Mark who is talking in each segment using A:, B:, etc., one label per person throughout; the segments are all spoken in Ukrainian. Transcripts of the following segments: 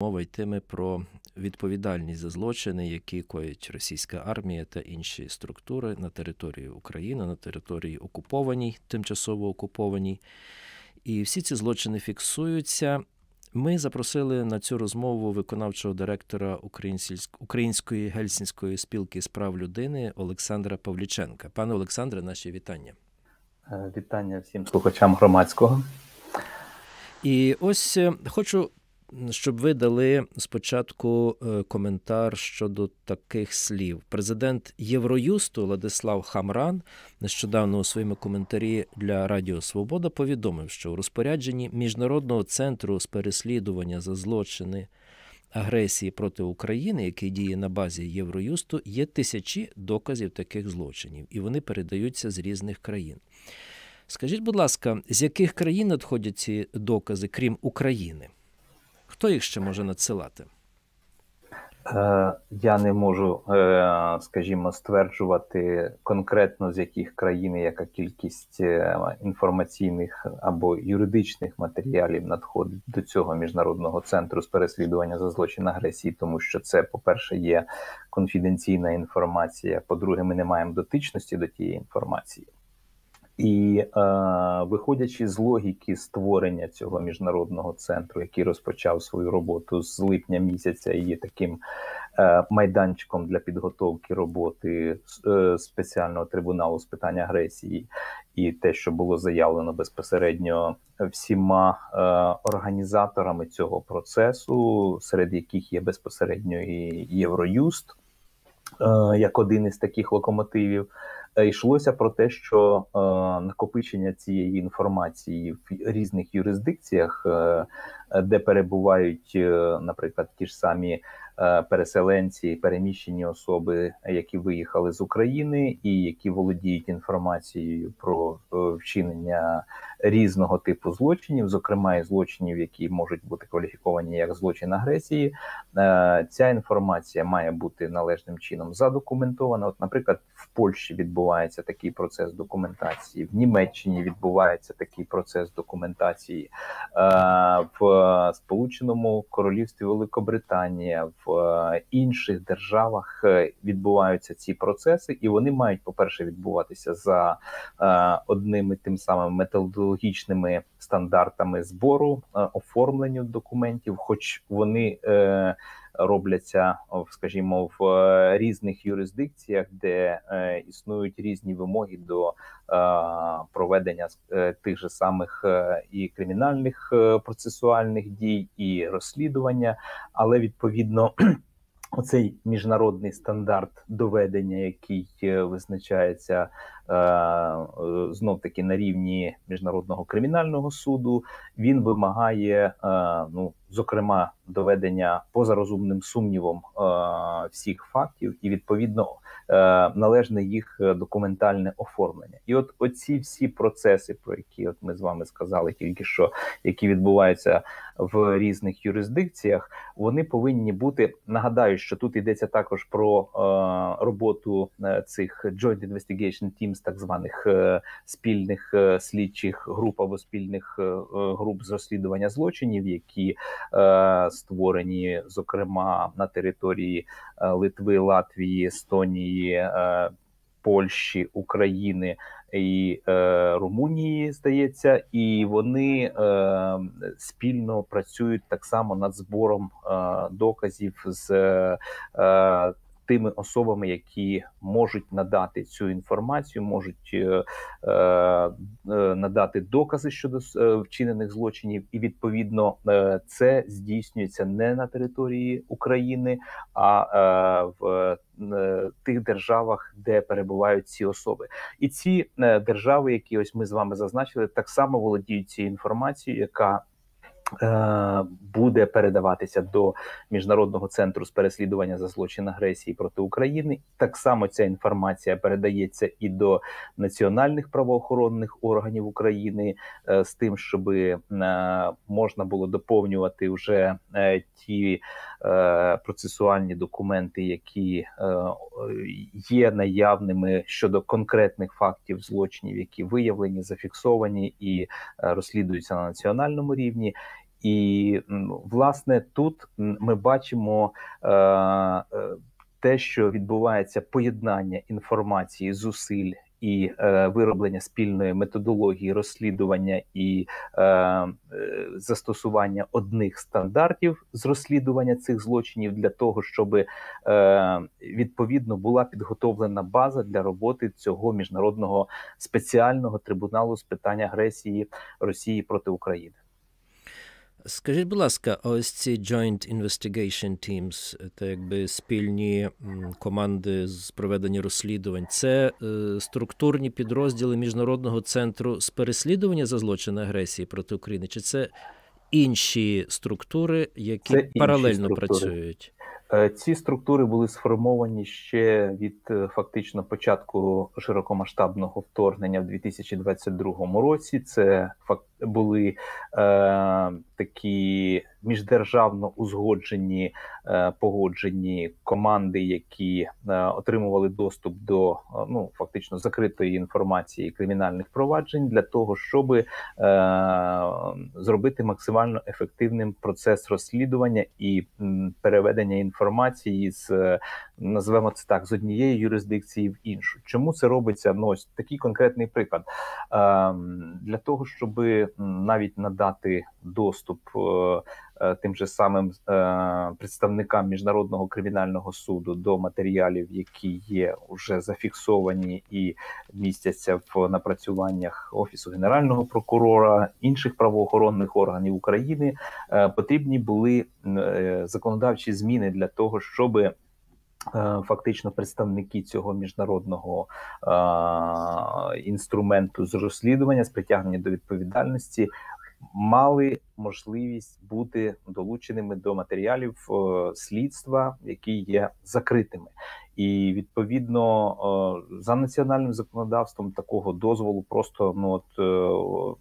A: Мова йтиме про відповідальність за злочини, які коїть російська армія та інші структури на території України, на території окупованій, тимчасово окупованій. І всі ці злочини фіксуються. Ми запросили на цю розмову виконавчого директора Української гельсінської спілки справ людини Олександра Павліченка. Пане Олександре, наші вітання.
B: Е, вітання всім слухачам громадського.
A: І ось е, хочу щоб ви дали спочатку е, коментар щодо таких слів. Президент Євроюсту Владислав Хамран нещодавно у своєму коментарі для Радіо Свобода повідомив, що у розпорядженні міжнародного центру з переслідування за злочини. Агресії проти України, який діє на базі Євроюсту, є тисячі доказів таких злочинів, і вони передаються з різних країн. Скажіть, будь ласка, з яких країн надходять ці докази, крім України? Хто їх ще може надсилати?
B: Е, я не можу, е, скажімо, стверджувати конкретно з яких країн яка кількість е, інформаційних або юридичних матеріалів надходить до цього міжнародного центру з переслідування за злочин агресії, тому що це, по-перше, є конфіденційна інформація. По-друге, ми не маємо дотичності до тієї інформації. І е, виходячи з логіки створення цього міжнародного центру, який розпочав свою роботу з липня місяця, і є таким е, майданчиком для підготовки роботи е, спеціального трибуналу з питань агресії, і те, що було заявлено безпосередньо всіма е, організаторами цього процесу, серед яких є безпосередньо і Євроюст, е, як один із таких локомотивів. Йшлося про те, що е, накопичення цієї інформації в різних юрисдикціях, е, де перебувають, е, наприклад, ті ж самі Е, переселенці, переміщені особи, які виїхали з України, і які володіють інформацією про е, вчинення різного типу злочинів, зокрема і злочинів, які можуть бути кваліфіковані як злочин агресії. Ця інформація має бути належним чином задокументована. От, наприклад, в Польщі відбувається такий процес документації, в Німеччині відбувається такий процес документації, в Сполученому Королівстві Великобританія. в е, інших державах е, відбуваються ці процеси, і вони мають, по-перше, відбуватися за е, одними тим самим методологічними стандартами збору оформленню документів, хоч вони робляться, скажімо, в е, різних юрисдикціях, де е, існують різні вимоги до е, проведення тих же самих і кримінальних процесуальних дій, і розслідування, але відповідно. Оцей міжнародний стандарт доведення, який визначається знов таки на рівні міжнародного кримінального суду, він вимагає ну зокрема доведення поза розумним сумнівом е, всіх фактів, і відповідно е, належне їх документальне оформлення. І от оці всі процеси, про які от ми з вами сказали, тільки що які відбуваються в різних юрисдикціях, вони повинні бути. Нагадаю, що тут йдеться також про е, роботу цих Joint Investigation Teams, так званих спільних слідчих груп або спільних груп з розслідування злочинів, які Е, створені зокрема на території е, Литви, Латвії, Естонії, е, Польщі, України і Румунії, здається, і вони спільно працюють так само над збором доказів з тими особами, які можуть надати цю інформацію, можуть е, е, надати докази щодо е, вчинених злочинів, і відповідно е, це здійснюється не на території України, а е, в е, тих державах, де перебувають ці особи, і ці е, держави, які ось ми з вами зазначили, так само володіють цією інформацією, яка Е, буде передаватися до міжнародного центру з переслідування за злочин агресії проти України. Так само ця інформація передається і до національних правоохоронних органів України е, з тим, щоб е, можна було доповнювати вже ті процесуальні документи, які є наявними щодо конкретних фактів злочинів, які виявлені, зафіксовані і розслідуються на національному рівні. І власне тут ми бачимо те, що відбувається поєднання інформації, зусиль і е, вироблення спільної методології розслідування і е, е, застосування одних стандартів з розслідування цих злочинів для того, щоб е, відповідно була підготовлена база для роботи цього міжнародного спеціального трибуналу з питань агресії Росії проти України.
A: Скажіть, будь ласка, ось ці Joint Investigation Teams, це якби спільні команди з проведення розслідувань, це е, структурні підрозділи Міжнародного центру з переслідування за злочин агресії проти України, чи це інші структури, які це паралельно структури. працюють?
B: Е, ці структури були сформовані ще від е, фактично початку широкомасштабного вторгнення в 2022 році. Це були е, такі міждержавно узгоджені е, погоджені команди, які е, отримували доступ до е, ну фактично закритої інформації кримінальних проваджень для того, щоб зробити максимально ефективним процес розслідування і переведення інформації з називаємо це так з однієї юрисдикції в іншу. Чому це робиться? Ну ось такий конкретний приклад е, для того, щоб навіть надати доступ е, е, тим же самим е, представникам міжнародного кримінального суду до матеріалів, які є вже зафіксовані і містяться в напрацюваннях офісу генерального прокурора інших правоохоронних органів України, потрібні були законодавчі зміни для того, щоби фактично представники цього міжнародного е, інструменту з розслідування з притягнення до відповідальності мали можливість бути долученими до матеріалів е, слідства, які є закритими, і відповідно е, за національним законодавством такого дозволу просто ну от.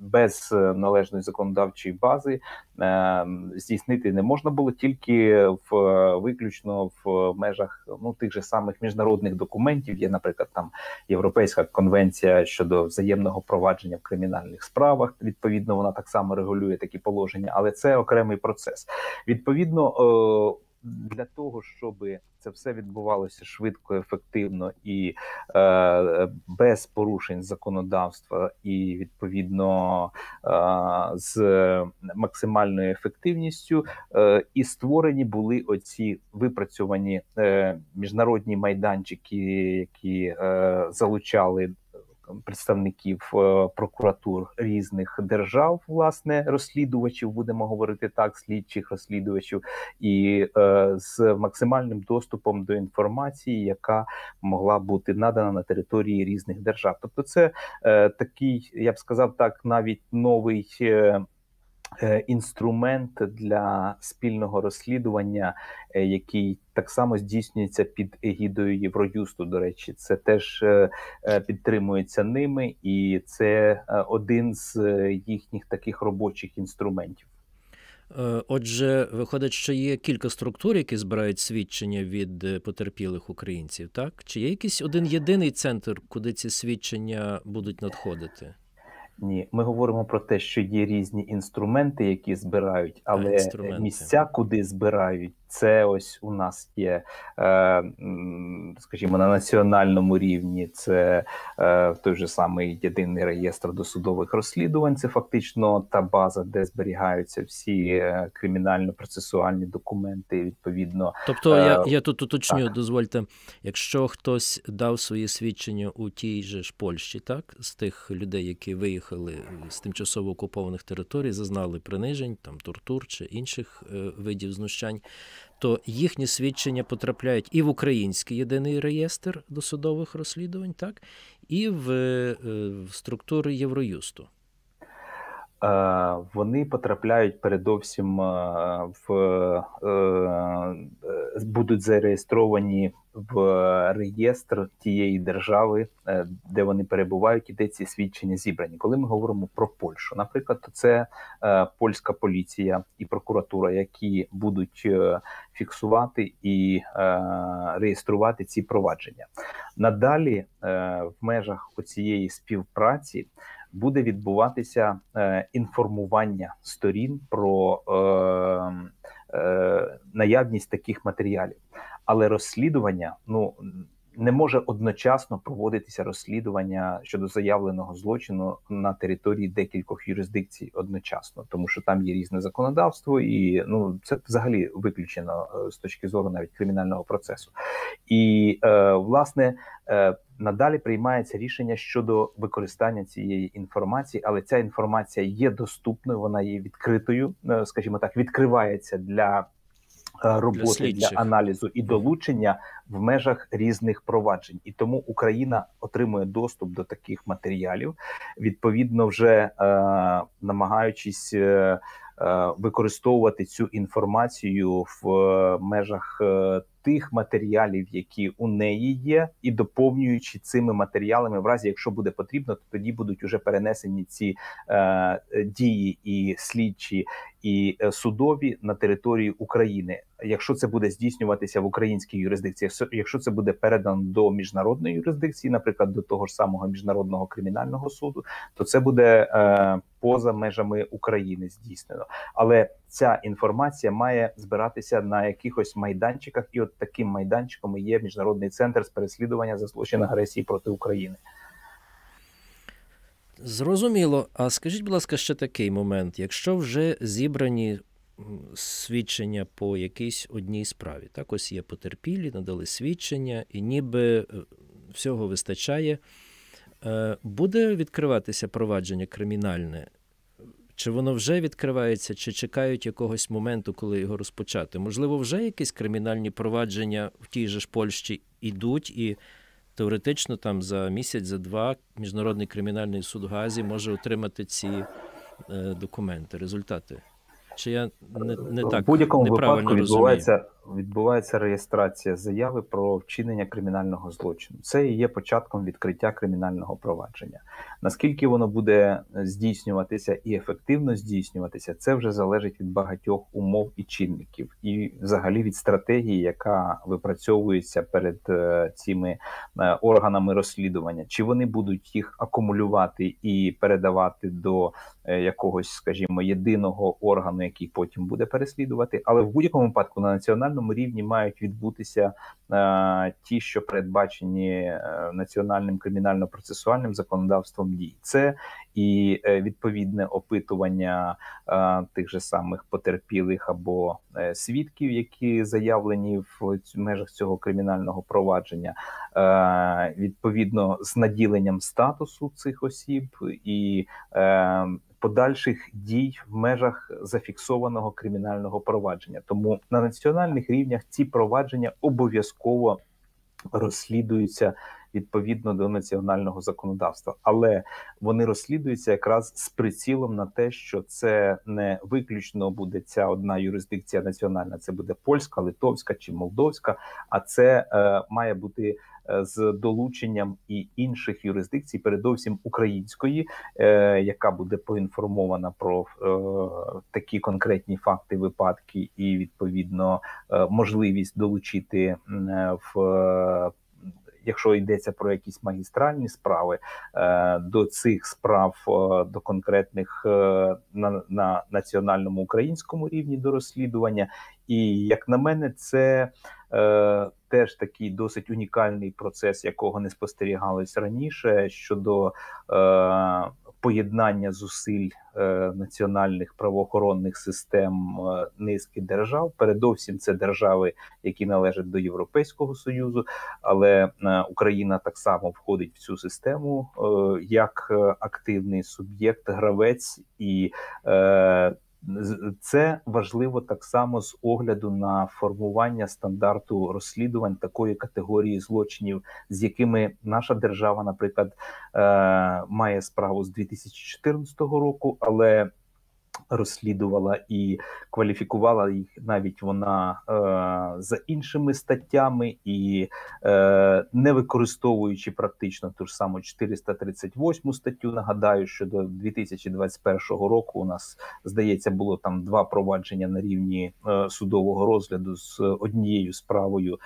B: Е, без е, належної законодавчої бази е, здійснити не можна було тільки в виключно в межах ну тих же самих міжнародних документів. Є, наприклад, там Європейська конвенція щодо взаємного провадження в кримінальних справах. Відповідно, вона так само регулює такі положення, але це окремий процес. Відповідно. Для того, щоб це все відбувалося швидко, ефективно і е, без порушень законодавства, і відповідно е, з максимальною ефективністю, е, і створені були оці випрацьовані е, міжнародні майданчики, які е, залучали представників е, прокуратур різних держав, власне, розслідувачів, будемо говорити так, слідчих розслідувачів, і е, з максимальним доступом до інформації, яка могла бути надана на території різних держав. Тобто, це е, такий, я б сказав так, навіть новий. Е, інструмент для спільного розслідування, е, який так само здійснюється під егідою Євроюсту. До речі, це теж е, підтримується ними, і це один з їхніх таких робочих інструментів.
A: Отже, виходить, що є кілька структур, які збирають свідчення від потерпілих українців, так? Чи є якийсь один єдиний центр, куди ці свідчення будуть надходити?
B: Ні, ми говоримо про те, що є різні інструменти, які збирають, але місця, куди збирають, це ось у нас є, е, скажімо, на національному рівні. Це е, той же самий єдиний реєстр досудових розслідувань. Це фактично та база, де зберігаються всі е, кримінально-процесуальні документи. Відповідно,
A: тобто я я тут уточню, так. дозвольте, якщо хтось дав свої свідчення у тій же ж Польщі, так з тих людей, які виїхали з тимчасово окупованих територій, зазнали принижень, там тортур чи інших видів знущань то їхні свідчення потрапляють і в український єдиний реєстр досудових розслідувань, так, і в, е, в структури Євроюсту.
B: Е, вони потрапляють передовсім е, в будуть зареєстровані в реєстр тієї держави, е, де вони перебувають, і де ці свідчення зібрані. Коли ми говоримо про Польщу, наприклад, то це е, польська поліція і прокуратура, які будуть е, фіксувати і реєструвати ці провадження. Надалі в межах цієї співпраці буде відбуватися е, інформування сторін про е, е, наявність таких матеріалів, але розслідування ну не може одночасно проводитися розслідування щодо заявленого злочину на території декількох юрисдикцій одночасно, тому що там є різне законодавство, і ну це взагалі виключено е, з точки зору навіть кримінального процесу. І е, власне е, надалі приймається рішення щодо використання цієї інформації, але ця інформація є доступною, вона є відкритою, е, скажімо так, відкривається для. Е, роботи для, для аналізу і долучення в межах різних проваджень, і тому Україна отримує доступ до таких матеріалів, відповідно, вже е, намагаючись е, е, використовувати цю інформацію в е, межах тих матеріалів, які у неї є, і доповнюючи цими матеріалами, в разі якщо буде потрібно, то тоді будуть уже перенесені ці е, дії і слідчі і е, судові на території України. Якщо це буде здійснюватися в українській юрисдикції, якщо це буде передано до міжнародної юрисдикції, наприклад, до того ж самого міжнародного кримінального суду, то це буде е, поза межами України здійснено. Але ця інформація має збиратися на якихось майданчиках, і от таким майданчиком є міжнародний центр з переслідування за злочин агресії проти України.
A: Зрозуміло. А скажіть, будь ласка, ще такий момент: якщо вже зібрані свідчення по якійсь одній справі, так ось є потерпілі, надали свідчення, і ніби е, всього вистачає, е, буде відкриватися провадження кримінальне чи воно вже відкривається, чи чекають якогось моменту, коли його розпочати? Можливо, вже якісь кримінальні провадження в тій же ж Польщі йдуть, і теоретично там за місяць, за два міжнародний кримінальний суд Газі може отримати ці е, документи, результати. Чи я не не так
B: в будь-якому випадку відбувається відбувається реєстрація заяви про вчинення кримінального злочину. Це і є початком відкриття кримінального провадження. Наскільки воно буде здійснюватися і ефективно здійснюватися, це вже залежить від багатьох умов і чинників, і взагалі від стратегії, яка випрацьовується перед е, цими е, органами розслідування, чи вони будуть їх акумулювати і передавати до якогось, скажімо, єдиного органу, який потім буде переслідувати, але в будь-якому випадку на національному рівні мають відбутися е, ті, що передбачені е, національним кримінально-процесуальним законодавством дій. Це і е, відповідне опитування е, тих же самих потерпілих або е, свідків, які заявлені в межах цього кримінального провадження, е, відповідно з наділенням статусу цих осіб і е, подальших дій в межах зафіксованого кримінального провадження. Тому на національних рівнях ці провадження обов'язково розслідуються. Відповідно до національного законодавства, але вони розслідуються якраз з прицілом на те, що це не виключно буде ця одна юрисдикція національна, це буде польська, литовська чи молдовська, а це е, має бути Е, з долученням і інших юрисдикцій, передовсім української, е, яка буде поінформована про е, такі конкретні факти, випадки, і відповідно можливість долучити в. Якщо йдеться про якісь магістральні справи до цих справ до конкретних на на національному українському рівні до розслідування, і як на мене, це е, теж такий досить унікальний процес, якого не спостерігалось раніше щодо е, поєднання зусиль е, національних правоохоронних систем е, низки держав. Передовсім це держави, які належать до Європейського союзу, але е, Україна так само входить в цю систему як активний суб'єкт, гравець і. Це важливо так само з огляду на формування стандарту розслідувань такої категорії злочинів, з якими наша держава, наприклад, е, має справу з 2014 року, але розслідувала і кваліфікувала їх навіть вона е, за іншими статтями і е, не використовуючи практично ту ж саму 438 статтю. Нагадаю, що до 2021 року у нас здається було там два провадження на рівні е, судового розгляду з однією справою е,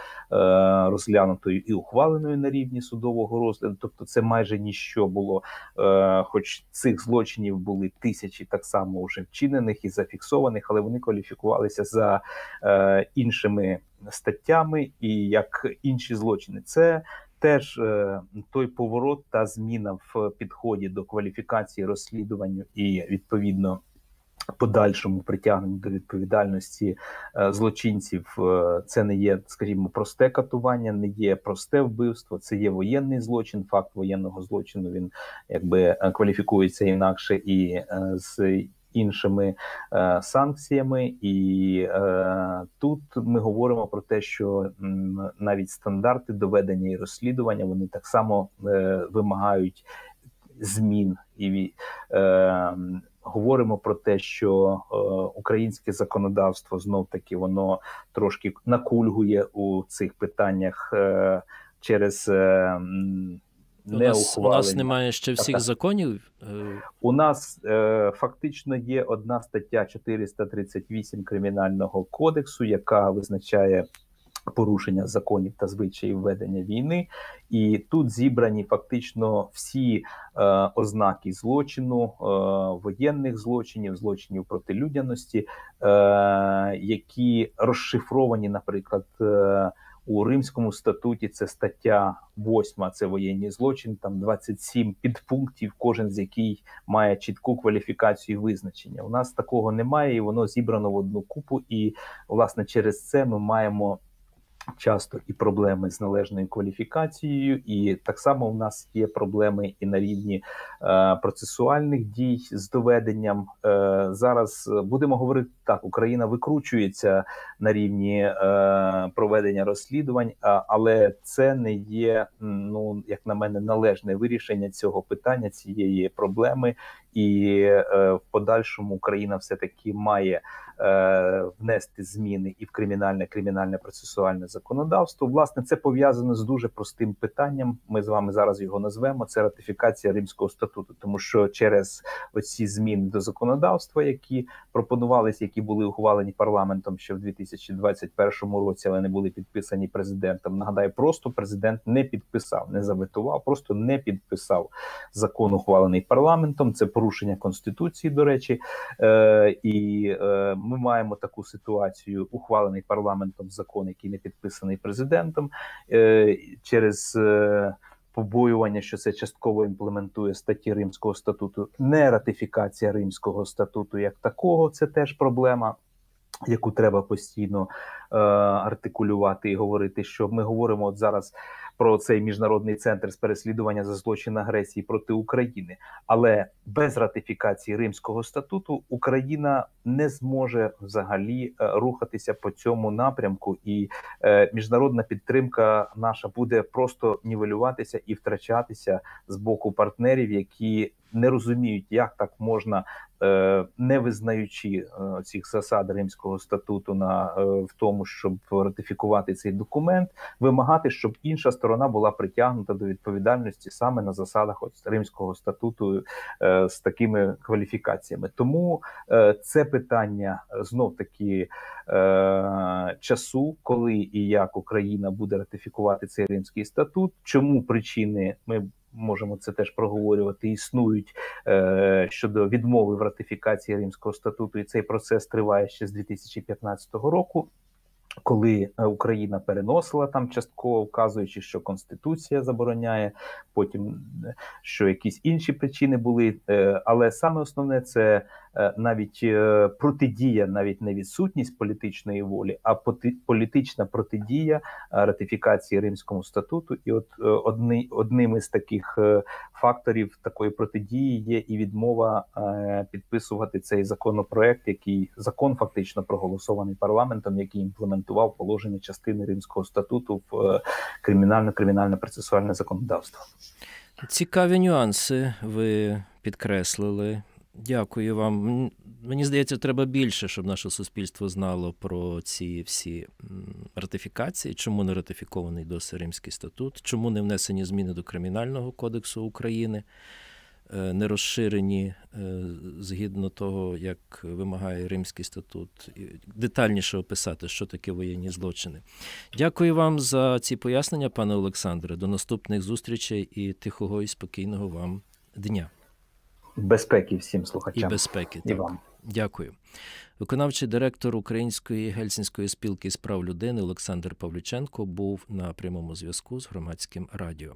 B: розглянутою і ухваленою на рівні судового розгляду. Тобто, це майже ніщо було, е, хоч цих злочинів були тисячі так само вже вчинених і зафіксованих, але вони кваліфікувалися за е, іншими статтями і як інші злочини. Це теж е, той поворот та зміна в підході до кваліфікації розслідуванню і відповідно. Подальшому притягненню до відповідальності е, злочинців е, це не є, скажімо, просте катування, не є просте вбивство, це є воєнний злочин. Факт воєнного злочину він якби кваліфікується інакше і з іншими е, санкціями, і е, тут ми говоримо про те, що м, навіть стандарти доведення і розслідування вони так само е, вимагають змін і е, говоримо про те, що е, українське законодавство знов таки воно трошки накульгує у цих питаннях е, через. Е,
A: у нас, у нас немає ще всіх так, законів. Е,
B: у нас е, фактично є одна стаття 438 кримінального кодексу, яка визначає порушення законів та звичаїв ведення війни, і тут зібрані фактично всі е, ознаки злочину, е, воєнних злочинів, злочинів проти людяності, е, які розшифровані, наприклад. Е, у Римському статуті це стаття 8, це воєнні злочин, там 27 підпунктів, кожен з який має чітку кваліфікацію і визначення. У нас такого немає, і воно зібрано в одну купу. І власне через це ми маємо часто і проблеми з належною кваліфікацією, і так само у нас є проблеми і на рівні е, процесуальних дій з доведенням. Е, Зараз будемо говорити так: Україна викручується на рівні е, проведення розслідувань, але це не є ну як на мене належне вирішення цього питання цієї проблеми, і е, в подальшому Україна все таки має е, внести зміни і в кримінальне кримінальне процесуальне законодавство. Власне, це пов'язано з дуже простим питанням. Ми з вами зараз його назвемо. Це ратифікація Римського статуту, тому що через оці зміни до законодавства, які пропонувалися, які були ухвалені парламентом ще в 2021 році, але не були підписані президентом. Нагадаю, просто президент не підписав, не заветував, просто не підписав закон, ухвалений парламентом. Це порушення конституції, до речі, е, і е, ми маємо таку ситуацію, ухвалений парламентом закон, який не підписаний президентом е, через. Е, Побоювання, що це частково імплементує статті Римського статуту, не ратифікація Римського статуту як такого, це теж проблема, яку треба постійно е, артикулювати і говорити. Що ми говоримо от зараз про цей міжнародний центр з переслідування за злочин агресії проти України, але без ратифікації Римського статуту Україна не зможе взагалі е, рухатися по цьому напрямку, і е, міжнародна підтримка наша буде просто нівелюватися і втрачатися з боку партнерів, які не розуміють, як так можна, е, не визнаючи е, цих засад Римського статуту на е, в тому, щоб ратифікувати цей документ, вимагати, щоб інша сторона була притягнута до відповідальності саме на засадах от Римського статуту з такими кваліфікаціями. Тому це питання знов таки часу, коли і як Україна буде ратифікувати цей римський статут. Чому причини ми можемо це теж проговорювати. Існують е, щодо відмови в ратифікації Римського статуту, і цей процес триває ще з 2015 року. Коли е, Україна переносила там частково, вказуючи, що Конституція забороняє, потім е, що якісь інші причини були. Е, але саме основне це навіть протидія, навіть не відсутність політичної волі, а політична протидія ратифікації Римському статуту. І от одни, одним із таких факторів такої протидії є і відмова підписувати цей законопроект, який закон фактично проголосований парламентом, який імплементував положення частини Римського статуту в е, кримінально-кримінальне процесуальне законодавство.
A: Цікаві нюанси ви підкреслили. Дякую вам. Мені здається, треба більше, щоб наше суспільство знало про ці всі ратифікації, чому не ратифікований досі Римський статут, чому не внесені зміни до Кримінального кодексу України, е, не розширені е, згідно того, як вимагає Римський статут, детальніше описати, що таке воєнні злочини. Дякую вам за ці пояснення, пане Олександре. До наступних зустрічей і тихого і спокійного вам дня.
B: Безпеки всім слухачам.
A: І безпеки.
B: І
A: так.
B: вам.
A: Дякую. Виконавчий директор Української гельсінської спілки з прав людини Олександр Павлюченко був на прямому зв'язку з громадським радіо.